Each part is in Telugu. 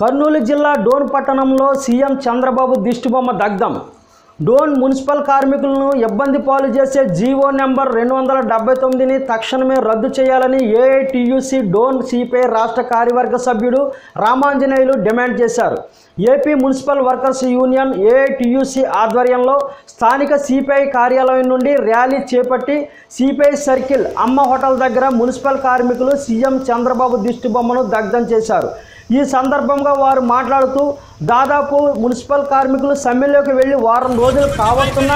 కర్నూలు జిల్లా డోన్ పట్టణంలో సీఎం చంద్రబాబు దిష్టిబొమ్మ దగ్ధం. డోన్ మున్సిపల్ కార్మికులను ఇబ్బంది పాలు చేసే జీవో నెంబర్ రెండు వందల డెబ్బై తొమ్మిదిని తక్షణమే రద్దు చేయాలని ఏఐటియుసి డోన్ సిపిఐ రాష్ట్ర కార్యవర్గ సభ్యుడు రామాంజనేయులు డిమాండ్ చేశారు. AP municipal workers union AITUC ఆధ్వర్యంలో స్థానిక సిపిఐ కార్యాలయం నుండి ర్యాలీ చేపట్టి సిపిఐ సర్కిల్ అమ్మ హోటల్ దగ్గర మున్సిపల్ కార్మికులు సీఎం చంద్రబాబు దిష్టిబొమ్మను దగ్ధం చేశారు. ఈ సందర్భంగా వారు మాట్లాడుతూ దాదాపు మున్సిపల్ కార్మికులు సమ్మెలోకి వెళ్ళి వారం రోజులు కావస్తున్న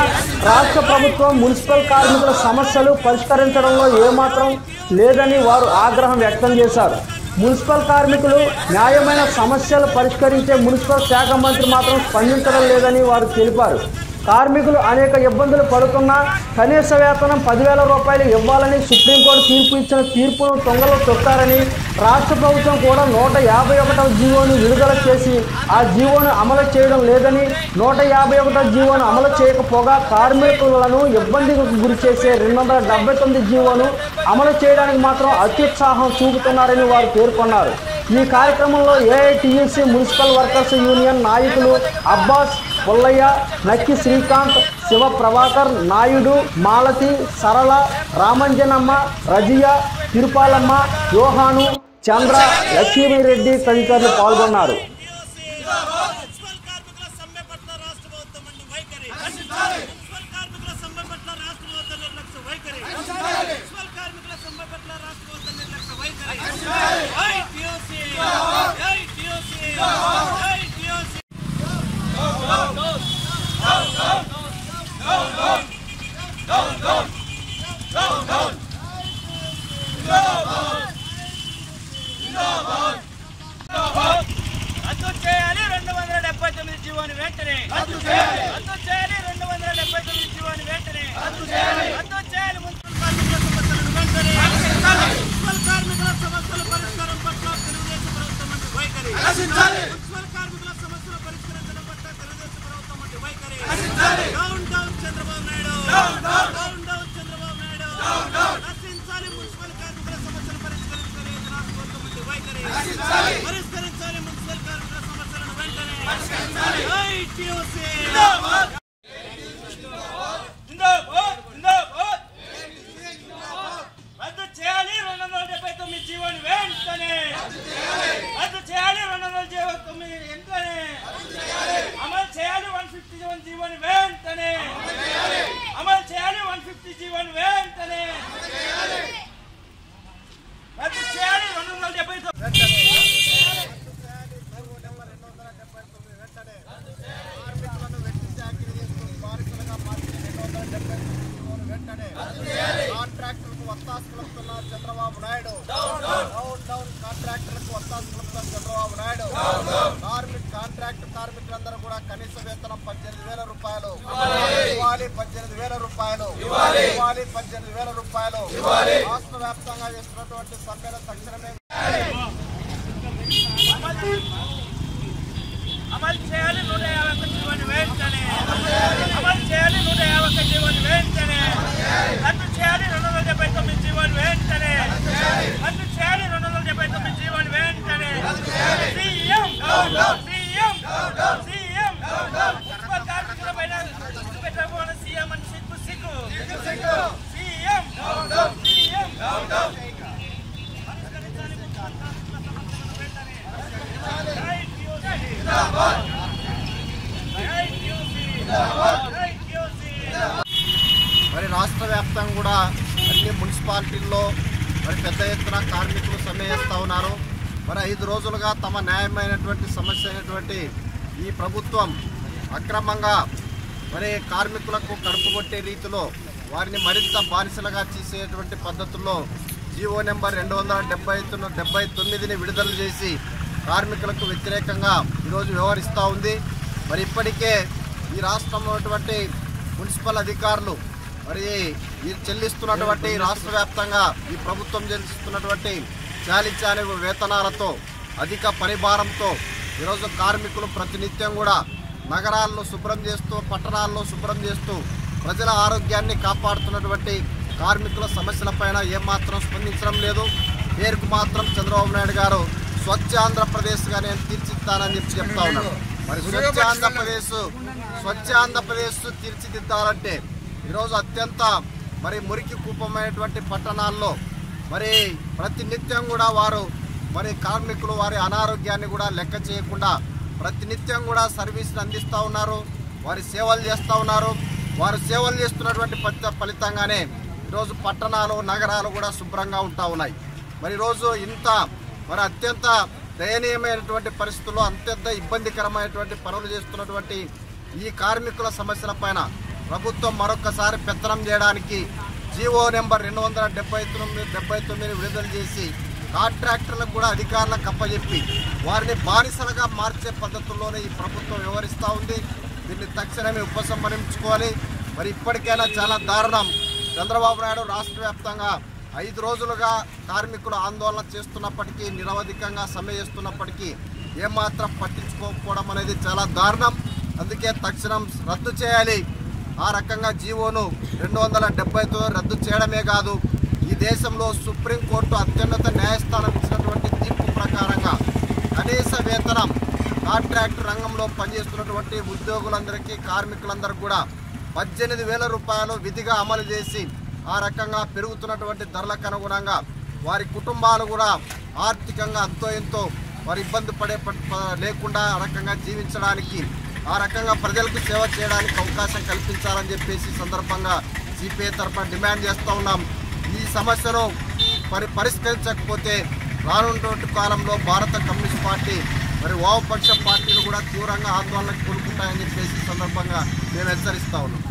రాష్ట్ర ప్రభుత్వం మున్సిపల్ కార్మికుల సమస్యలు పరిష్కరించడంలో ఏమాత్రం లేదని వారు ఆగ్రహం వ్యక్తం చేశారు. మున్సిపల్ కార్మికులు న్యాయమైన సమస్యలు పరిష్కరించే మున్సిపల్ శాఖ మంత్రి మాత్రం స్పందించడం లేదని వారు తెలిపారు. కార్మికులు అనేక ఇబ్బందులు పడుతున్నా కనీస వేతనం పదివేల రూపాయలు ఇవ్వాలని సుప్రీంకోర్టు తీర్పు ఇచ్చిన తీర్పును తొంగలో తొక్కారని రాష్ట్ర ప్రభుత్వం కూడా నూట యాభై ఒకటవ జీవోను విడుదల చేసి ఆ జీవోను అమలు చేయడం లేదని నూట యాభై ఒకటవ జీవోను అమలు చేయకపోగా కార్మికులను ఇబ్బందికి గురి చేసే రెండు వందల డెబ్బై తొమ్మిది జీవోను అమలు చేయడానికి మాత్రం అత్యుత్సాహం చూపుతున్నారని వారు పేర్కొన్నారు. ఈ కార్యక్రమంలో ఏఐటియుసి మున్సిపల్ వర్కర్స్ యూనియన్ నాయకులు అబ్బాస్ పుల్లయ్య నక్కి శ్రీకాంత్ శివ ప్రభాకర్ నాయుడు మాలతి సరళ రామంజనమ్మ రజియ తిరుపాలమ్మ యోహాను చంద్ర లక్ష్మీరెడ్డి తదితరులు పాల్గొన్నారు మున్సిపల్ కార్మికుల సమ్మె పట్ల రాష్ట్ర ప్రభుత్వం అండి వైఖరి మున్సిపల్ కార్మికుల సమ్మె పట్ల రాష్ట్ర ప్రభుత్వం నిర్లక్ష్య వైఖరి మున్సిపల్ కార్మికుల సమ్మె పట్ల రాష్ట్ర ప్రభుత్వం నిర్లక్ష్య వైఖరి జై టిఓసి జై టిఓసి జై టిఓసి రద్దు చేయాలి రెండు వందల డెబ్బై తొమ్మిది జీవోని వెంటనే రద్దు చేయాలి రద్దు చేయాలి రెండు వందల డెబ్బై తొమ్మిది జీవోని వెంటనే రద్దు చేయాలి రద్దు చేయాలి మున్సిపల్ కార్మికుల సమస్యలను వెంటనే మున్సిపల్ కార్మికుల సమస్యల పరిష్కారం పట్ల తెలుగుదేశం ప్రభుత్వం అంటే వైఖరి మున్సిపల్ కార్మికుల సమస్యల పరిష్కరించడం పట్ల తెలుగుదేశం ప్రభుత్వం అంటే వైఖరి down down Chandrababu Naidu down down Chandrababu Naidu నశించాలి మున్సిపల్ కార్మికుల సమస్యలు పరిష్కరించాలి ఇది రాష్ట్ర ప్రభుత్వం అంటే వైఖరి పరిష్కరించాలి మున్సిపల్ కార్మికుల సమస్యలను వెంటనే జై టీఓసీ జిందాబాద్ జిందాబాద్ రద్దు చేయాలి రెండు వందల డెబ్బై తొమ్మిది జీవోని వెంటనే రద్దు చేయాలి రెండు వందల జీవో తొమ్మిది వెంటనే అమలు చేయాలి వన్ ఫిఫ్టీ వన్ జీవోని వెంటనే. అమలు చేయాలి. వన్ ఫిఫ్టీ జీవోని వెంటనే. రద్దు చేయాలి. రెండు వందల డెబ్బై తొమ్మిది కాంట్రాక్టర్లకు వత్తాసు కలుపుతున్నారు చంద్రబాబు నాయుడు డౌన్ డౌన్ కాంట్రాక్టర్లకు వత్తాసు కలుపుతున్నారు చంద్రబాబు నాయుడు కార్మిక్ కాంట్రాక్ట్ కార్మికులందరూ కూడా కనీస వేతనం పద్దెనిమిది వేల రూపాయలు. ఇవ్వాలి. పద్దెనిమిది వేల రూపాయలు. ఇవ్వాలి. పద్దెనిమిది వేల రూపాయలు. రాష్ట్ర వ్యాప్తంగా చేస్తున్నటువంటి సమ్మెల తక్షణమే అమలు చేయాలి నూట యాభై ఒక్క జీవోని వెంటనే అమలు చేయాలి నూట యాభై ఒక్క జీవోని వెంటనే రద్దు చేయాలి రెండు వందల డెబ్బై తొమ్మిది జీవోని వెంటనే రద్దు చేయాలి రెండు వందల డెబ్బై తొమ్మిది జీవోని వెంటనే సీఎం సీఎం సీఎం మున్సిపల్ కార్మికుల పైన దృష్టి పెట్టకపోవడం సీఎం అని సిగ్గు సిగ్గు సీఎం సీఎం పరిష్కరించాలి మున్సిపల్ కార్మికుల సమస్యలను వెంటనే జై టీఓసీ జై టీఓసీ జై టీఓసీ మరి రాష్ట్ర వ్యాప్తంగా కూడా అన్ని మున్సిపాలిటీల్లో మరి పెద్ద ఎత్తున కార్మికులు సమ్మె చేస్తూ ఉన్నారు. మరి ఐదు రోజులుగా తమ న్యాయమైనటువంటి సమస్య అయినటువంటి ఈ ప్రభుత్వం అక్రమంగా మరి కార్మికులకు కడుపు కొట్టే రీతిలో వారిని మరింత బానిసలుగా చేసేటువంటి పద్ధతుల్లో జీవో నెంబర్ రెండు వందల డెబ్బై డెబ్బై తొమ్మిదిని విడుదల చేసి కార్మికులకు వ్యతిరేకంగా ఈరోజు వ్యవహరిస్తూ ఉంది. మరి ఇప్పటికే ఈ రాష్ట్రంలో ఉన్నటువంటి మున్సిపల్ అధికారులు మరి చెల్లిస్తున్నటువంటి రాష్ట్ర వ్యాప్తంగా ఈ ప్రభుత్వం చెల్లిస్తున్నటువంటి చాలించాని వేతనాలతో అధిక పని భారంతో ఈరోజు కార్మికులు ప్రతినిత్యం కూడా నగరాల్లో శుభ్రం చేస్తూ పట్టణాల్లో శుభ్రం చేస్తూ ప్రజల ఆరోగ్యాన్ని కాపాడుతున్నటువంటి కార్మికుల సమస్యలపైన ఏమాత్రం స్పందించడం లేదు. పేరుకు మాత్రం చంద్రబాబు నాయుడు గారు స్వచ్ఛ ఆంధ్రప్రదేశ్గా నేను తీర్చిదిద్దానని చెప్పి చెప్తా ఉన్నాను మరి స్వచ్ఛ ఆంధ్రప్రదేశ్ స్వచ్ఛ ఆంధ్రప్రదేశ్ తీర్చిదిద్దాలంటే ఈరోజు అత్యంత మరి మురికి కూపమైనటువంటి పట్టణాల్లో మరి ప్రతినిత్యం కూడా వారు మరి కార్మికులు వారి అనారోగ్యాన్ని కూడా లెక్క చేయకుండా ప్రతినిత్యం కూడా సర్వీసులు అందిస్తూ ఉన్నారు వారి సేవలు చేస్తూ ఉన్నారు. వారు సేవలు చేస్తున్నటువంటి ఫలిత ఫలితంగానే ఈరోజు పట్టణాలు నగరాలు కూడా శుభ్రంగా ఉంటా ఉన్నాయి. మరి ఈరోజు ఇంత మరి అత్యంత దయనీయమైనటువంటి పరిస్థితుల్లో అత్యంత ఇబ్బందికరమైనటువంటి పనులు చేస్తున్నటువంటి ఈ కార్మికుల సమస్యల పైన ప్రభుత్వం మరొకసారి పెత్తనం చేయడానికి జీవో నెంబర్ రెండు వందల డెబ్బై తొమ్మిది డెబ్బై తొమ్మిది విడుదల చేసి కాంట్రాక్టర్లకు కూడా అధికారులకు అప్పచెప్పి వారిని బానిసలుగా మార్చే పద్ధతుల్లోనే ఈ ప్రభుత్వం వ్యవహరిస్తూ ఉంది. దీన్ని తక్షణమే ఉపసంహరించుకోవాలి. మరి ఇప్పటికైనా చాలా దారుణం. చంద్రబాబు నాయుడు రాష్ట్ర వ్యాప్తంగా ఐదు రోజులుగా కార్మికులు ఆందోళన చేస్తున్నప్పటికీ నిరవధికంగా సమ్మె చేస్తున్నప్పటికీ ఏమాత్రం పట్టించుకోకపోవడం అనేది చాలా దారుణం. అందుకే తక్షణం రద్దు చేయాలి. ఆ రకంగా జీవోను రెండు వందల డెబ్బైతో రద్దు చేయడమే కాదు ఈ దేశంలో సుప్రీంకోర్టు అత్యున్నత న్యాయస్థానం ఇచ్చినటువంటి తీర్పు ప్రకారంగా కనీస వేతనం కాంట్రాక్ట్ రంగంలో పనిచేస్తున్నటువంటి ఉద్యోగులందరికీ కార్మికులందరికీ కూడా పద్దెనిమిది వేల రూపాయలు విధిగా అమలు చేసి ఆ రకంగా పెరుగుతున్నటువంటి ధరలకు అనుగుణంగా వారి కుటుంబాలు కూడా ఆర్థికంగా అంతో ఎంతో వారి ఇబ్బంది పడే లేకుండా ఆ రకంగా జీవించడానికి ఆ రకంగా ప్రజలకు సేవ చేయడానికి అవకాశం కల్పించాలని చెప్పేసి సందర్భంగా సిపిఐ తరఫున డిమాండ్ చేస్తూ ఉన్నాం. ఈ సమస్యను పరి పరిష్కరించకపోతే రానున్నటువంటి కాలంలో భారత కమ్యూనిస్ట్ పార్టీ మరి వామపక్ష పార్టీలు కూడా తీవ్రంగా ఆందోళనకు కోరుకుంటాయని చెప్పేసి సందర్భంగా మేము హెచ్చరిస్తా ఉన్నాం.